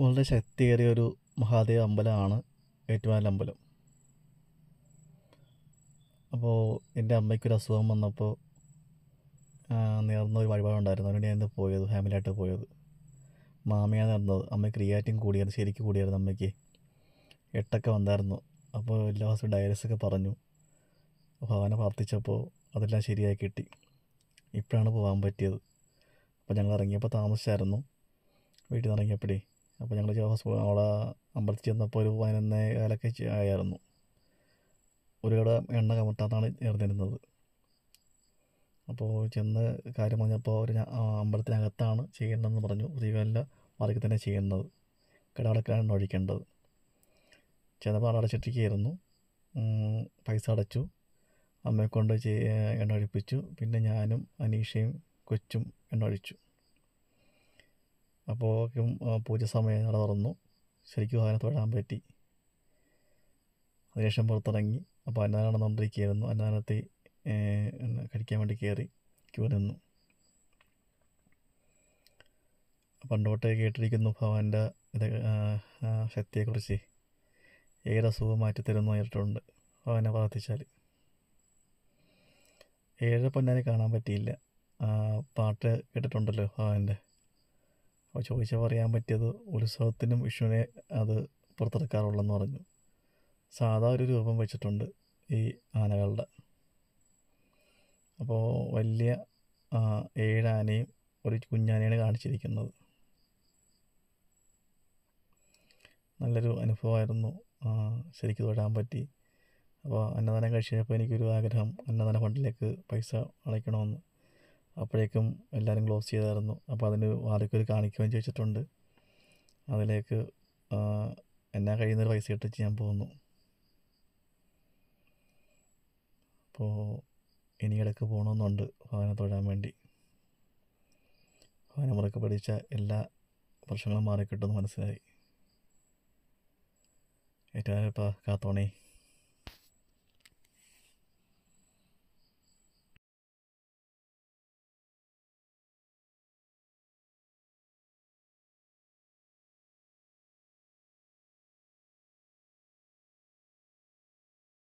വളരെ ശക്തിയേറിയ ഒരു മഹാദേവ അമ്പലമാണ് ഏറ്റുമാനൽ അമ്പലം. അപ്പോൾ എന്റെ അമ്മയ്ക്കൊരു അസുഖം വന്നപ്പോൾ നേർന്ന ഒരു വഴിപാടുണ്ടായിരുന്നു അതുകൊണ്ട് ഞാൻ പോയത് ഫാമിലിയായിട്ട് പോയത്. മാമയാണ് നേർന്നത് അമ്മയ്ക്ക് ക്രിയാറ്റിൻ കൂടിയായിരുന്നു ശരിക്കും കൂടിയായിരുന്നു അമ്മയ്ക്ക്. എട്ടൊക്കെ വന്നായിരുന്നു. അപ്പോൾ എല്ലാ ദിവസവും ഡയലീസൊക്കെ പറഞ്ഞു. ഭഗവാനെ പ്രാർത്ഥിച്ചപ്പോൾ അതെല്ലാം ശരിയായി കിട്ടി. ഇപ്പോഴാണ് പോകാൻ പറ്റിയത്. അപ്പോൾ ഞങ്ങൾ ഇറങ്ങിയപ്പോൾ താമസിച്ചായിരുന്നു. വീട്ടിൽ നിന്ന് ഇറങ്ങിയപ്പോഴേ അപ്പോൾ ഞങ്ങൾ ഹോസ്പിറ്റൽ അവിടെ അമ്പലത്തിൽ ചെന്നപ്പോൾ ഒരു പതിനൊന്നേ കാലൊക്കെ ആയിരുന്നു. ഒരു കട എണ്ണ കമത്താത്താണ് ചേർന്നിരുന്നത് അപ്പോൾ ചെന്ന് കാര്യം പറഞ്ഞപ്പോൾ ആ അമ്പലത്തിനകത്താണ് ചെയ്യേണ്ടതെന്ന് പറഞ്ഞു. ശ്രീകാലിന്റെ മാർഗത്തിൽ തന്നെ ചെയ്യേണ്ടത് കടകളൊക്കെയാണ് ഒഴിക്കേണ്ടത് ചെന്നപ്പോൾ അവിടെ അടച്ചിട്ടിരിക്കുകയായിരുന്നു പൈസ അടച്ചു. അമ്മയെ കൊണ്ട് എണ്ണ ഒഴിപ്പിച്ചു. പിന്നെ ഞാനും അനീഷയും കൊച്ചും എണ്ണ ഒഴിച്ചു. അപ്പോഴേക്കും പൂജ സമയം നട ശരിക്കും അതിനെ തൊഴാൻ പറ്റി. അതിനുശേഷം പുറത്തിറങ്ങി. അപ്പോൾ അന്നാനാണ് നടന്നുകൊണ്ടിരിക്കുകയായിരുന്നു. അന്നാനത്തെ കഴിക്കാൻ വേണ്ടി കയറി ക്യൂ നിന്നു. പണ്ടോട്ടേ കേട്ടിരിക്കുന്നു ഭഗവാന്റെ ഇത് ശക്തിയെക്കുറിച്ച്. ഏത് അസുഖം മാറ്റിത്തരുന്നു ആയിട്ടുണ്ട് ഭഗവാനെ പ്രാർത്ഥിച്ചാൽ. ഏഴ് പൊന്നാനെ കാണാൻ പറ്റിയില്ല. പാട്ട് കേട്ടിട്ടുണ്ടല്ലോ അപ്പോൾ ചോദിച്ചാൽ പറയാൻ പറ്റിയത് ഉത്സവത്തിനും വിഷുവിനെ അത് പുറത്തെടുക്കാറുള്ളെന്ന് പറഞ്ഞു. സാധാ ഒരു രൂപം വെച്ചിട്ടുണ്ട് ഈ ആനകളുടെ. അപ്പോൾ വലിയ ഏഴ് ആനയും ഒരു കുഞ്ഞാനയാണ് കാണിച്ചിരിക്കുന്നത്. നല്ലൊരു അനുഭവമായിരുന്നു ശരിക്ക് തൊഴാൻ പറ്റി. അപ്പോൾ അന്നദാനം കഴിച്ചപ്പോൾ എനിക്കൊരു ആഗ്രഹം അന്നദാന ഫണ്ടിലേക്ക് പൈസ അടയ്ക്കണമെന്ന്. അപ്പോഴേക്കും എല്ലാവരും ക്ലോസ് ചെയ്തായിരുന്നു. അപ്പോൾ അതിന് ആർക്കൊരു കാണിക്കുകയും ചോദിച്ചിട്ടുണ്ട്. അതിലേക്ക് എന്നാ കഴിയുന്നൊരു പൈസ ഇട്ടിച്ച് ഞാൻ പോകുന്നു അപ്പോൾ ഇനി ഇടയ്ക്ക് പോകണമെന്നുണ്ട് ഭവനെ തൊഴാൻ വേണ്ടി. ഭവന മുറക്ക് പഠിച്ച എല്ലാ പ്രശ്നങ്ങളും മാറിക്കിട്ടുമെന്ന് മനസ്സിലായി. ഏറ്റവും കാത്തോണേ.